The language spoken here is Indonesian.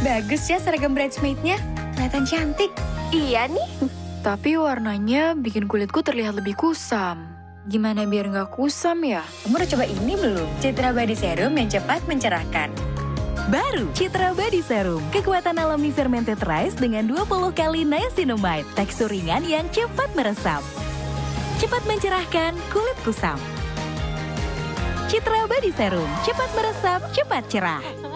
Bagus ya seragam bridesmaidnya, Kelihatan cantik. Iya nih. Tapi warnanya bikin kulitku terlihat lebih kusam. Gimana biar nggak kusam ya? Kamu udah coba ini belum? Citra Body Serum yang cepat mencerahkan. Baru Citra Body Serum. Kekuatan alami fermented rice dengan 20 kali niacinamide. Tekstur ringan yang cepat meresap. Cepat mencerahkan kulit kusam. Citra Body Serum. Cepat meresap, cepat cerah.